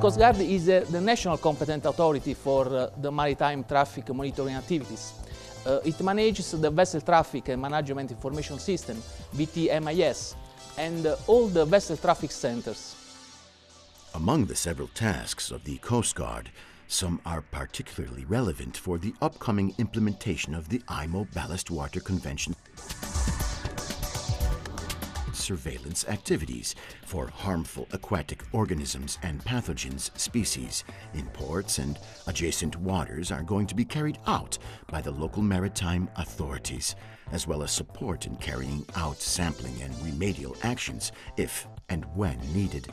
Coast Guard is uh, the national competent authority for uh, the maritime traffic monitoring activities. Uh, it manages the Vessel Traffic and Management Information System, VTMIS, and uh, all the vessel traffic centers. Among the several tasks of the Coast Guard, some are particularly relevant for the upcoming implementation of the IMO Ballast Water Convention surveillance activities for harmful aquatic organisms and pathogens species in ports and adjacent waters are going to be carried out by the local maritime authorities, as well as support in carrying out sampling and remedial actions if and when needed.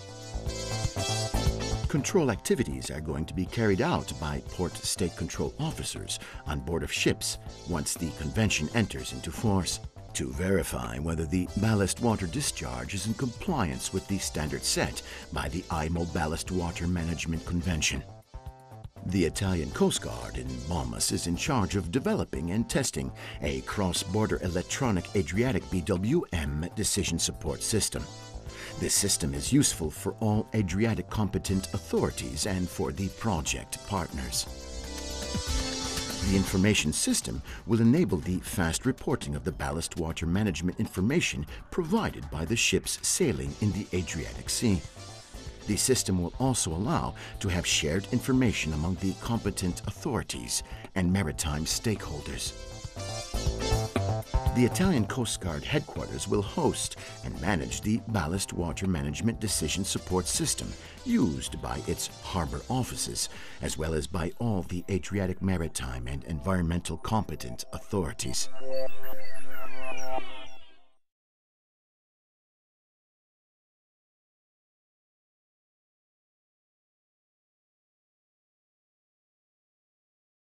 Control activities are going to be carried out by port state control officers on board of ships once the convention enters into force to verify whether the ballast water discharge is in compliance with the standard set by the IMO Ballast Water Management Convention. The Italian Coast Guard in Balmas is in charge of developing and testing a cross-border electronic Adriatic BWM decision support system. This system is useful for all Adriatic competent authorities and for the project partners. The information system will enable the fast reporting of the ballast water management information provided by the ships sailing in the Adriatic Sea. The system will also allow to have shared information among the competent authorities and maritime stakeholders. The Italian Coast Guard headquarters will host and manage the ballast water management decision support system used by its harbor offices, as well as by all the Adriatic maritime and environmental competent authorities.